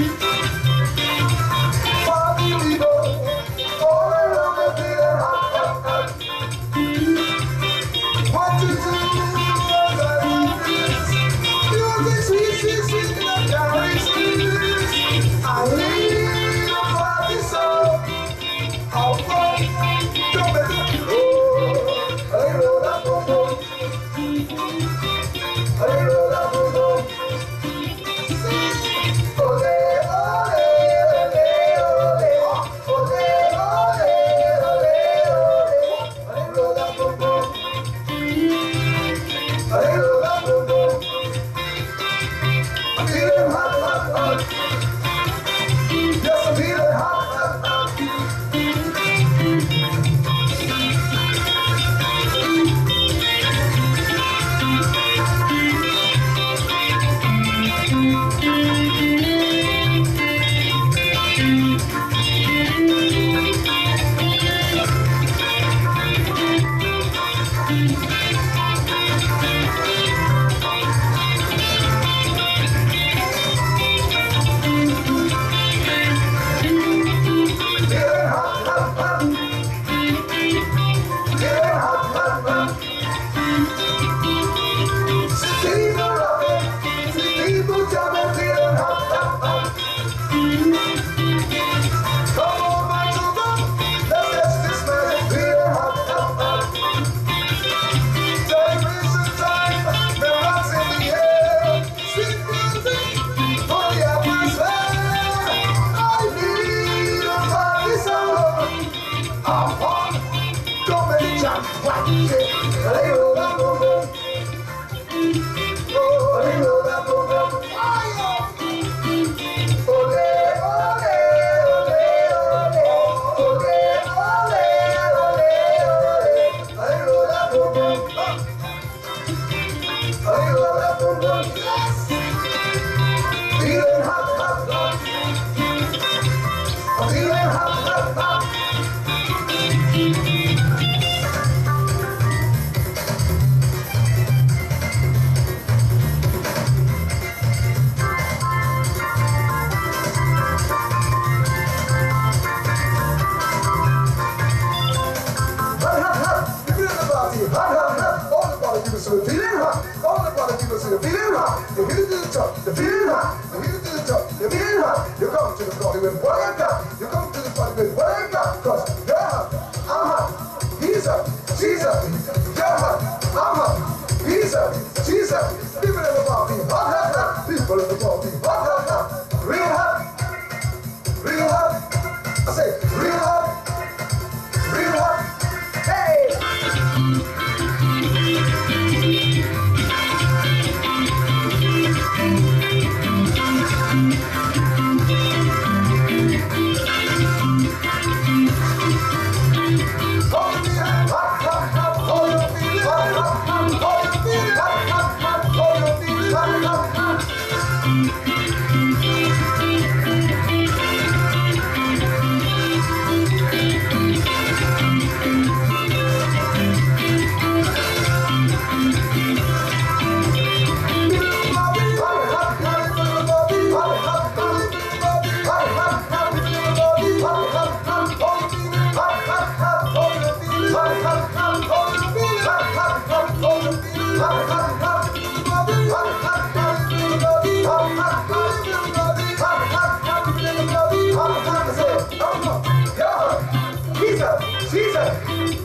Bye. upon Dominican White. The people say feeling. You hit it to the top. You're feeling. You hit it to the top. You're feeling hot. You come to the party with what I got. You come to the party with what I got. Cause you're hot. I'm hot. He's up. She's up. You're hot. I'm hot. He's up.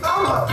Ama,